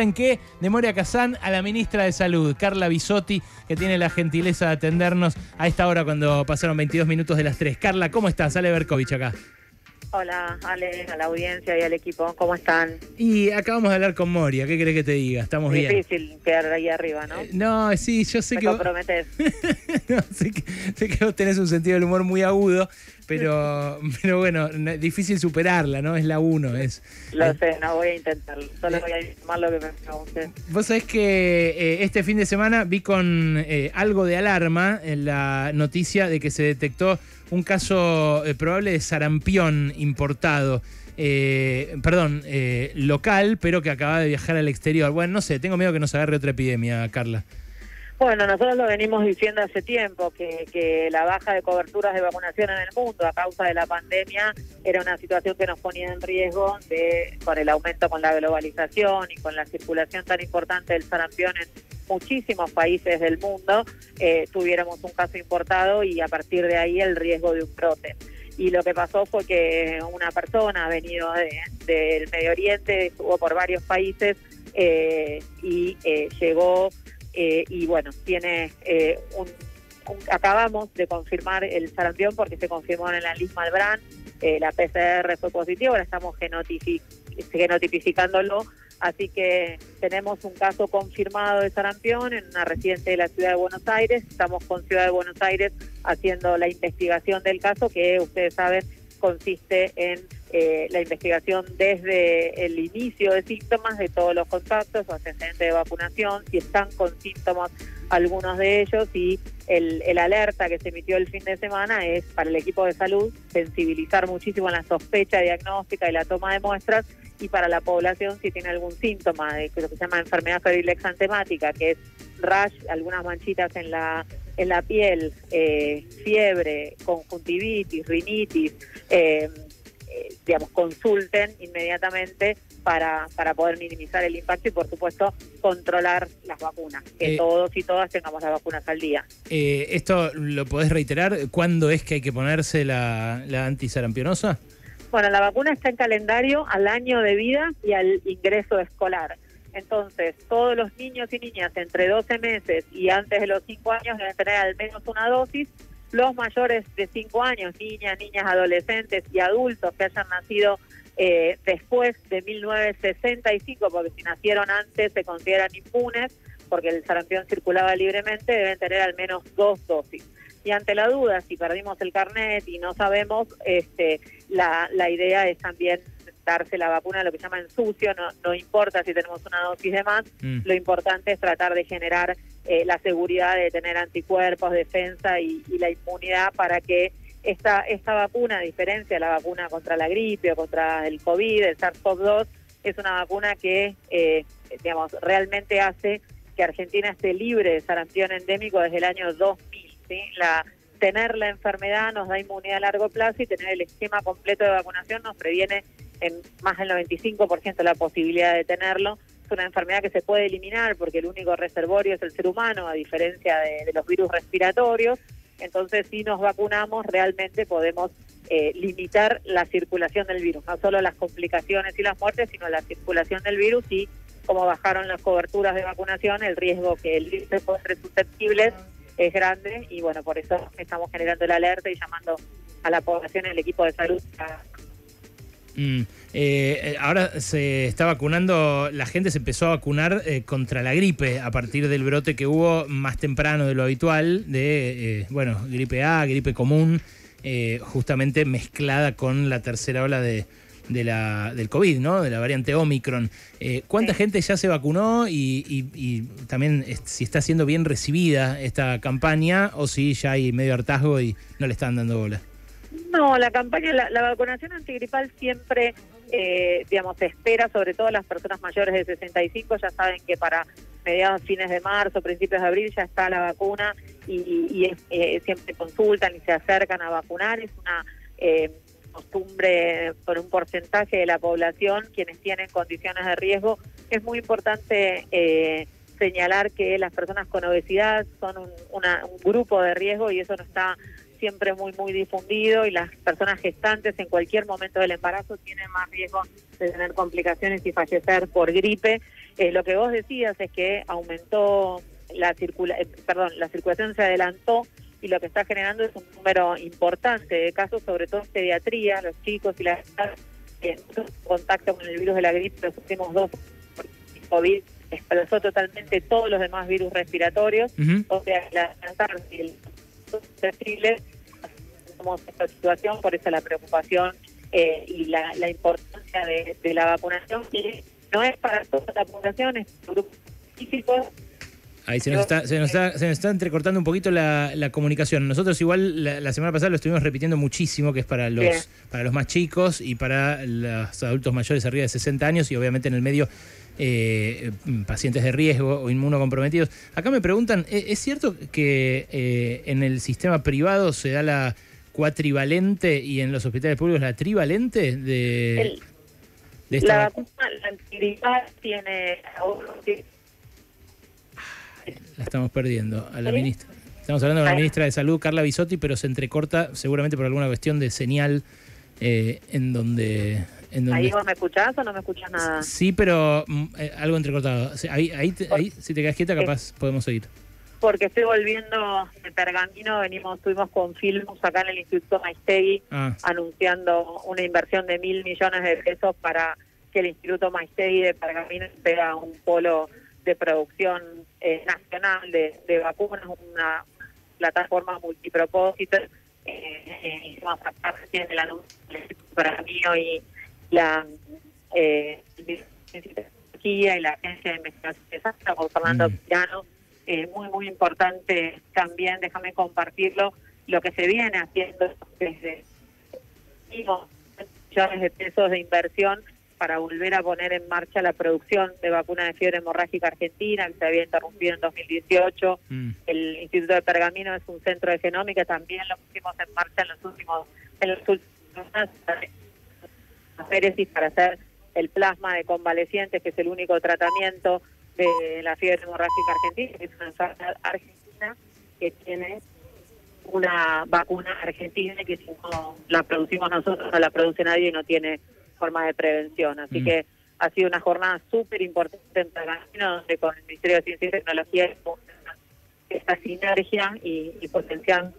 ¿En qué? De Moria Kazán a la ministra de Salud, Carla Bisotti, que tiene la gentileza de atendernos a esta hora cuando pasaron 22 minutos de las 3. Carla, ¿cómo estás? Ale Berkovich acá. Hola, Ale, a la audiencia y al equipo, ¿cómo están? Y acabamos de hablar con Moria, ¿qué querés que te diga? Estamos bien. Difícil quedar ahí arriba, ¿no? Eh, no, sí, yo sé Me que... comprometes. no, sé, que, sé que vos tenés un sentido del humor muy agudo, pero, pero bueno, no- difícil superarla, ¿no? Es la uno, es... Lo sé, no voy a intentarlo. Solo voy a informar lo que me pregunté. Vos sabés que eh, este fin de semana vi con eh, algo de alarma en la noticia de que se detectó un caso eh, probable de sarampión importado. eh, perdón, eh, local, pero que acaba de viajar al exterior. Bueno, no sé, tengo miedo que nos agarre otra epidemia, Carla. Bueno, nosotros lo venimos diciendo hace tiempo, que, la baja de coberturas de vacunación en el mundo a causa de la pandemia era una situación que nos ponía en riesgo de, con el aumento con la globalización y con la circulación tan importante del sarampión en muchísimos países del mundo, eh, tuviéramos un caso importado y a partir de ahí el riesgo de un brote. Y lo que pasó fue que una persona venido de- del Medio Oriente, estuvo por varios países eh, y eh, llegó eh, y bueno, tiene eh, un, acabamos de confirmar el sarampión porque se confirmó en la Liz Malbrán, eh, la PCR fue positiva, ahora estamos genotifi- genotipificándolo, así que tenemos un caso confirmado de sarampión en una residente de la ciudad de Buenos Aires, estamos con Ciudad de Buenos Aires haciendo la investigación del caso que ustedes saben consiste en eh, la investigación desde el inicio de síntomas de todos los contactos o antecedentes de vacunación, si están con síntomas algunos de ellos y el, el alerta que se emitió el fin de semana es para el equipo de salud sensibilizar muchísimo en la sospecha diagnóstica y la toma de muestras y para la población si tiene algún síntoma de lo que se llama enfermedad febril exantemática, que es rash, algunas manchitas en la en la piel, eh, fiebre, conjuntivitis, rinitis, eh, eh, digamos, consulten inmediatamente para, para poder minimizar el impacto y, por supuesto, controlar las vacunas, que Eh, todos y todas tengamos las vacunas al día. Eh, ¿Esto lo podés reiterar? ¿Cuándo es que hay que ponerse la, la antisarampionosa? Bueno, la vacuna está en calendario al año de vida y al ingreso escolar. Entonces, todos los niños y niñas entre 12 meses y antes de los 5 años deben tener al menos una dosis. Los mayores de 5 años, niñas, niñas, adolescentes y adultos que hayan nacido eh, después de 1965, porque si nacieron antes se consideran impunes, porque el sarampión circulaba libremente, deben tener al menos dos dosis. Y ante la duda, si perdimos el carnet y no sabemos, este, la, la idea es también darse la vacuna, lo que llaman sucio, no, no importa si tenemos una dosis de más, Mm. lo importante es tratar de generar eh, la seguridad de tener anticuerpos, defensa y, y la inmunidad para que esta, esta vacuna, a diferencia de la vacuna contra la gripe o contra el COVID, el SARS-CoV-2, es una vacuna que, eh, digamos, realmente hace que Argentina esté libre de sarampión endémico desde el año 2000. ¿sí? La, tener la enfermedad nos da inmunidad a largo plazo y tener el esquema completo de vacunación nos previene en más del 95% la posibilidad de tenerlo. Una enfermedad que se puede eliminar porque el único reservorio es el ser humano, a diferencia de, los virus respiratorios. Entonces, si nos vacunamos, realmente podemos eh, limitar la circulación del virus, no solo las complicaciones y las muertes, sino la circulación del virus y como bajaron las coberturas de vacunación, el riesgo que el virus se puede ser susceptible es grande y bueno, por eso estamos generando la alerta y llamando a la población al equipo de salud a Mm, eh, eh, ahora se está vacunando, la gente se empezó a vacunar eh, contra la gripe a partir del brote que hubo más temprano de lo habitual, de, eh, bueno, gripe A, gripe común, justamente mezclada con la tercera ola de, de la, del COVID, ¿no? De la variante Omicron. ¿Cuánta Sí. gente ya se vacunó y, y- y también si está siendo bien recibida esta campaña o si ya hay medio hartazgo y no le están dando bola? No, la campaña, la, la vacunación antigripal siempre, eh, digamos, espera, sobre todo las personas mayores de 65, ya saben que para mediados, fines de marzo, principios de abril ya está la vacuna y, y es, eh, siempre consultan y se acercan a vacunar. Es una eh, costumbre por un porcentaje de la población, quienes tienen condiciones de riesgo. Es muy importante eh, señalar que las personas con obesidad son un, una- un grupo de riesgo y eso no está siempre muy muy difundido y las personas gestantes en cualquier momento del embarazo tienen más riesgo de tener complicaciones y fallecer por gripe Eh, lo que vos decías es que aumentó la circula eh, perdón, la circulación se adelantó y lo que está generando es un número importante de casos, sobre todo en pediatría, los chicos y las que en contacto con el virus de la gripe los últimos dos COVID desplazó totalmente todos los demás virus respiratorios, o sea, la y sensibles como esta situación, por eso la preocupación eh, y la, la importancia de, de, la vacunación, que no es para toda la población, es para grupos específicos Ahí se nos, está, se, nos está, se nos está entrecortando un poquito la, la comunicación. Nosotros igual la, semana pasada lo estuvimos repitiendo muchísimo, que es para los, para los más chicos y para los adultos mayores arriba de 60 años y obviamente en el medio eh, pacientes de riesgo o inmunocomprometidos. Acá me preguntan, ¿e-, ¿es cierto que eh, en el sistema privado se da la cuatrivalente y en los hospitales públicos la trivalente de, esta la vacuna? La tiene la estamos perdiendo a la ministra. Estamos hablando de la ministra de Salud, Carla Bisotti, pero se entrecorta seguramente por alguna cuestión de señal eh, en donde... En ¿Ahí vos me escuchás o no me escuchas nada? Sí, pero mm, eh, algo entrecortado. Ahí, ahí, ahí, si te quedas quieta, capaz podemos seguir. Porque estoy volviendo de Pergamino, venimos, estuvimos con Filmus acá en el Instituto Maistegui, ah. anunciando una inversión de mil millones de pesos para que el Instituto Maistegui de Pergamino sea un polo de producción eh, nacional de, de, vacunas, una plataforma multipropósito. Eh, hicimos eh, el anuncio para mí y la eh, y la agencia de investigación de con Fernando mm. Piano. Eh, muy, muy importante también, déjame compartirlo, lo que se viene haciendo desde millones de pesos de inversión para volver a poner en marcha la producción de vacuna de fiebre hemorrágica argentina, que se había interrumpido en 2018. Mm. El Instituto de Pergamino es un centro de genómica, también lo pusimos en marcha en los últimos en los últimos para hacer el plasma de convalecientes, que es el único tratamiento de la fiebre hemorrágica argentina, que es una enfermedad argentina que tiene una vacuna argentina que si no la producimos nosotros no la produce nadie y no tiene formas de prevención. Así mm. que ha sido una jornada súper importante en Pergamino, donde con el Ministerio de Ciencia y Tecnología esta sinergia y, y potenciar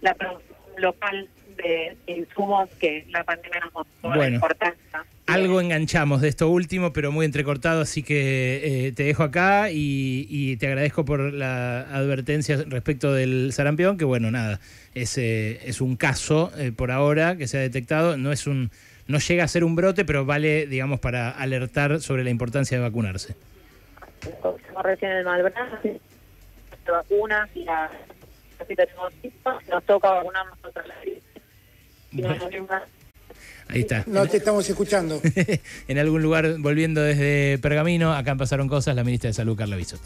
la producción local de insumos que la pandemia nos mostró bueno. importancia. Algo enganchamos de esto último, pero muy entrecortado, así que eh, te dejo acá y, te agradezco por la advertencia respecto del sarampión, que bueno, nada, es, eh, es un caso eh, por ahora que se ha detectado, no es un no llega a ser un brote, pero vale, digamos, para alertar sobre la importancia de vacunarse. recién el vacunas y la, nos toca vacunarnos contra la Ahí está. No te estamos escuchando. en algún lugar, volviendo desde Pergamino, acá pasaron cosas, la ministra de Salud, Carla Bisotti.